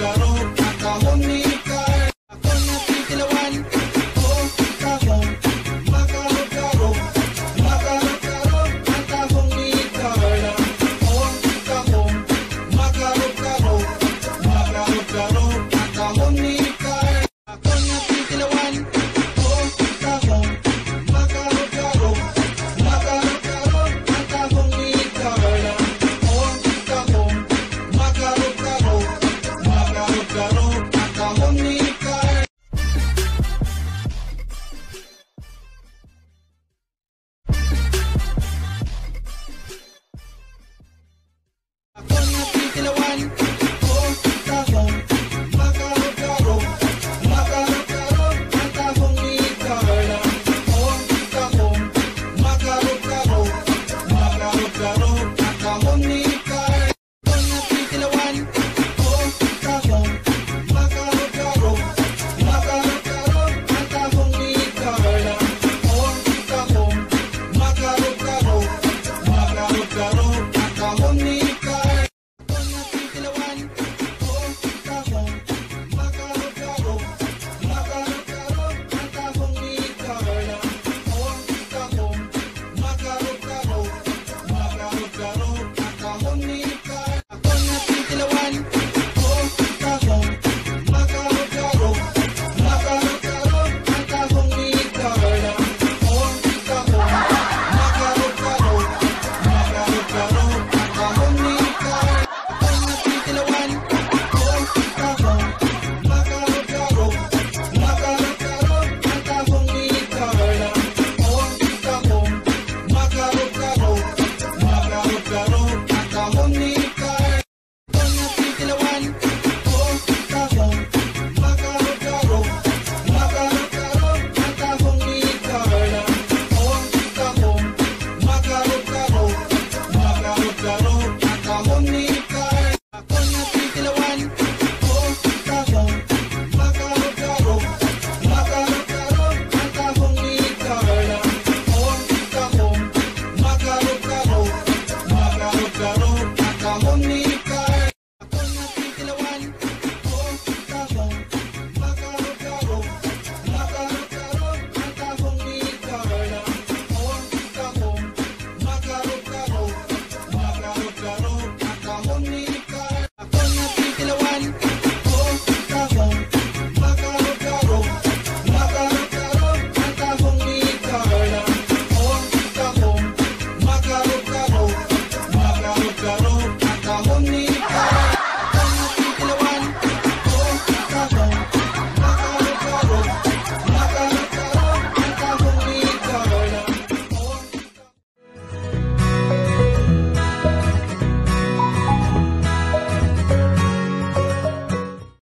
Oh,